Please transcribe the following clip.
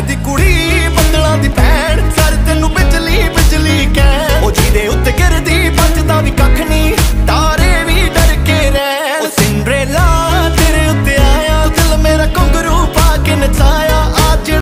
ਦੀ ਕੁੜੀ